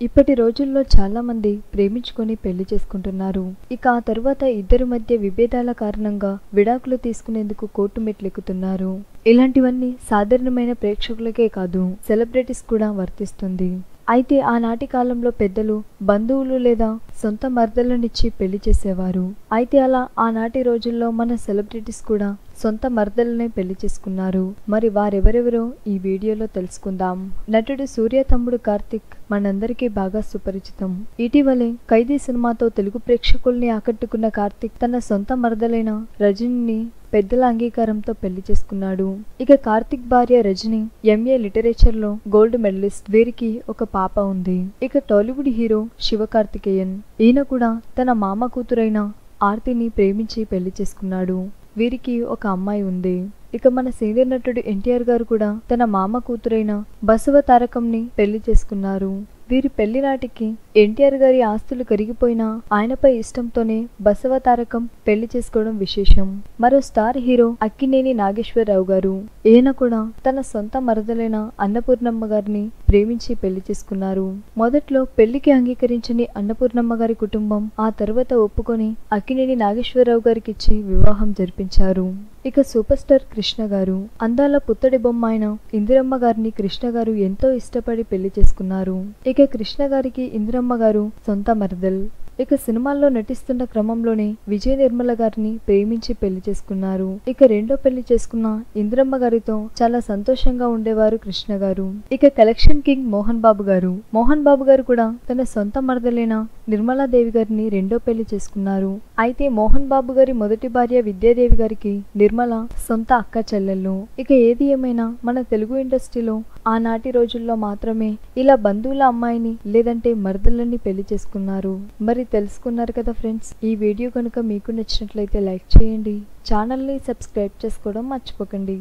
ఇప్పటి రోజుల్లో చాలామంది ప్రేమించుకొని పెళ్ళి చేసుకుంటున్నారు. ఇక ఆ తరువాత ఇద్దరి మధ్య విభేదాల కారణంగా విడాకులు తీసుకునేందుకు కోర్టు మెట్లెక్కుతున్నారు. ఇలాంటివన్నీ సాధారణమైన ప్రేక్షకులకే కాదు సెలబ్రిటీస్ కూడా వర్తిస్తుంది. అయితే ఆనాటి కాలంలో పెద్దలు బంధువులు లేదా సొంత మర్దలనిచ్చి పెళ్ళి చేసేవారు. అయితే అలా ఆనాటి రోజుల్లో మన సెలబ్రిటీస్ కూడా సొంత మర్దలనే పెళ్ళి చేసుకున్నారు. మరి వారెవరెవరో ఈ వీడియోలో తెలుసుకుందాం. నటుడు సూర్య తమ్ముడు కార్తిక్ మనందరికీ బాగా సుపరిచితం. ఇటీవలే ఖైదీ సినిమాతో తెలుగు ప్రేక్షకుల్ని ఆకట్టుకున్న కార్తిక్ తన సొంత మరదలైన రజనిని పెద్దల అంగీకారంతో పెళ్ళి చేసుకున్నాడు. ఇక కార్తిక్ భార్య రజని ఎంఏ లిటరేచర్లో గోల్డ్ మెడలిస్ట్ వీరికి ఒక పాప ఉంది. ఇక టాలీవుడ్ హీరో శివకార్తికేయన్ ఈయన కూడా తన మామ కూతురైన ఆర్తిని ప్రేమించి పెళ్ళి చేసుకున్నాడు. వీరికి ఒక అమ్మాయి ఉంది. ఇక మన సీనియర్ నటుడు ఎన్టీఆర్ గారు కూడా తన మామ కూతురైన బసవ తారకంని పెళ్ళి చేసుకున్నారు. వీరి పెళ్ళి నాటికి ఎన్టీఆర్ గారి ఆస్తులు కరిగిపోయినా ఆయనపై ఇష్టంతోనే బసవ తారకం పెళ్ళి చేసుకోవడం విశేషం. మరో స్టార్ హీరో అక్కినేని నాగేశ్వరరావు గారు. ఈయన కూడా తన సొంత మరదలైన అన్నపూర్ణమ్మ గారిని ప్రేమించి పెళ్ళి చేసుకున్నారు. మొదట్లో పెళ్ళికి అంగీకరించని అన్నపూర్ణమ్మ గారి కుటుంబం ఆ తర్వాత ఒప్పుకొని అక్కినేని నాగేశ్వరరావు గారికి ఇచ్చి వివాహం జరిపించారు. ఇక సూపర్ స్టార్ కృష్ణ గారు అందాల పుత్తడి బొమ్మ అయిన ఇందిరమ్మ గారిని కృష్ణ గారు ఎంతో ఇష్టపడి పెళ్ళి చేసుకున్నారు. ఇక కృష్ణ గారికి ఇందిరమ్మ గారు సొంత మరదల్. ఇక సినిమాల్లో నటిస్తున్న క్రమంలోనే విజయ నిర్మల గారిని ప్రేమించి పెళ్ళి చేసుకున్నారు. ఇక రెండో పెళ్ళి చేసుకున్న ఇంద్రమ్మ గారితో చాలా సంతోషంగా ఉండేవారు కృష్ణ గారు. ఇక కలెక్షన్ కింగ్ మోహన్ బాబు గారు. మోహన్ బాబు గారు కూడా తన సొంత మరదలైన నిర్మలాదేవి గారిని రెండో పెళ్ళి చేసుకున్నారు. అయితే మోహన్ బాబు గారి మొదటి భార్య విద్యాదేవి గారికి నిర్మల సొంత అక్క చెల్లెళ్ళు. ఇక ఏది ఏమైనా మన తెలుగు ఇండస్ట్రీలో ఆనాటి రోజుల్లో మాత్రమే ఇలా బంధువుల అమ్మాయిని లేదంటే మరదలని పెళ్ళి చేసుకున్నారు. మరి తెలుసుకున్నారు కదా ఫ్రెండ్స్ ఈ వీడియో కనుక మీకు నచ్చినట్లయితే లైక్ చేయండి ఛానల్ని సబ్స్క్రైబ్ చేసుకోవడం మర్చిపోకండి.